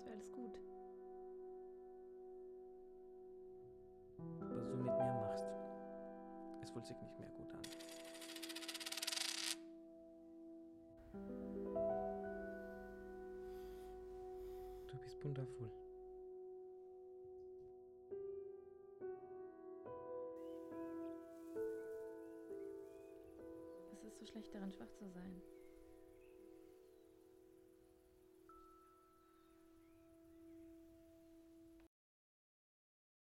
sonst wäre alles gut. Was du mit mir machst, es fühlt sich nicht mehr gut an. Du bist wundervoll. Es ist so schlecht daran, schwach zu sein.